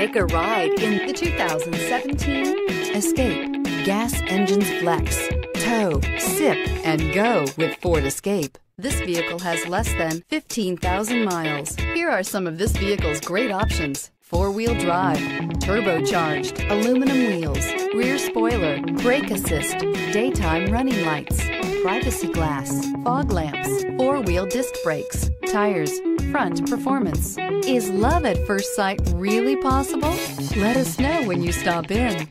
Take a ride in the 2017 Escape. Gas engines flex, tow, sip, and go with Ford Escape. This vehicle has less than 15,000 miles. Here are some of this vehicle's great options. Four-wheel drive, turbocharged, aluminum wheels, brake assist, daytime running lights, privacy glass, fog lamps, four-wheel disc brakes, tires, front performance. Is love at first sight really possible? Let us know when you stop in.